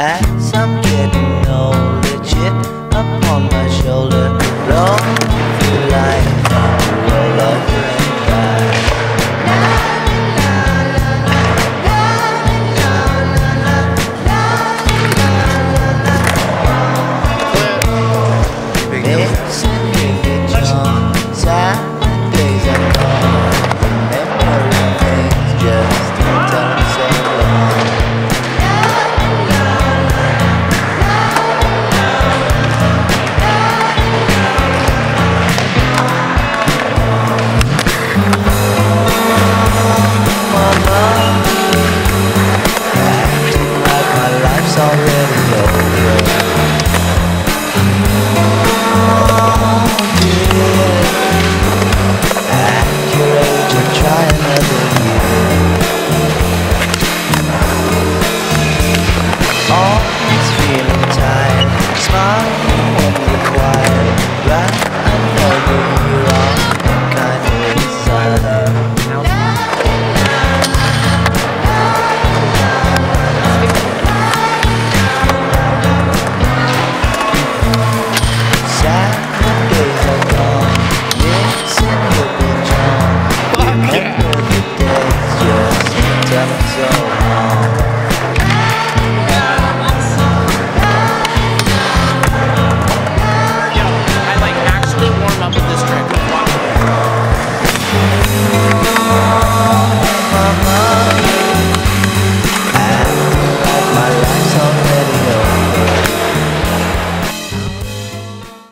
As I'm getting